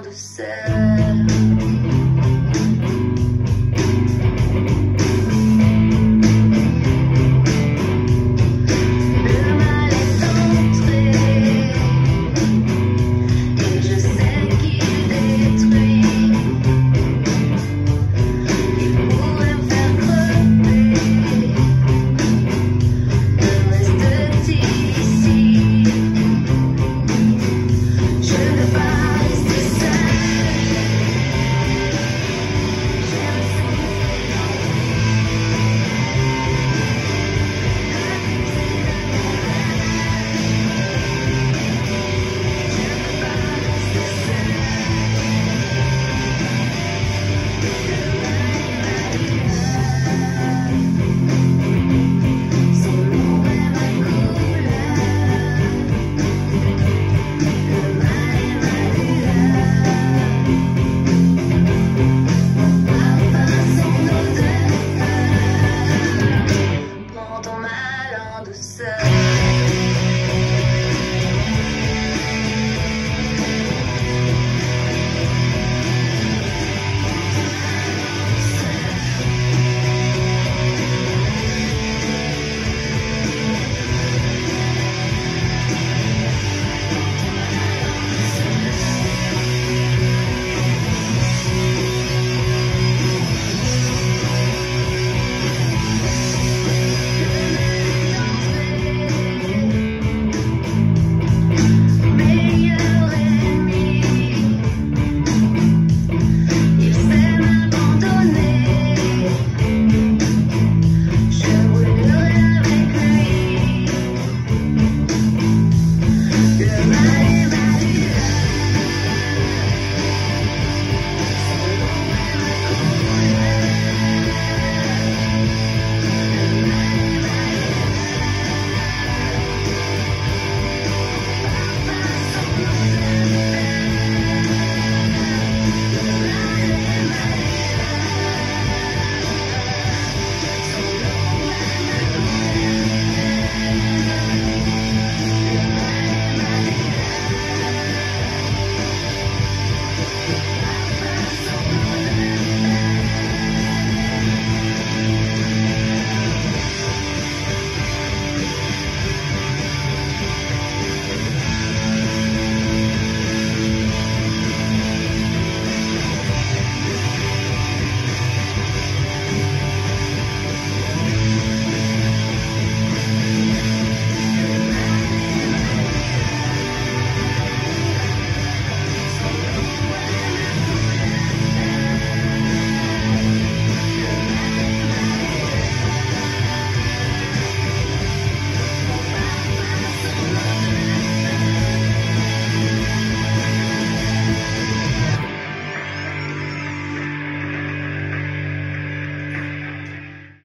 do céu.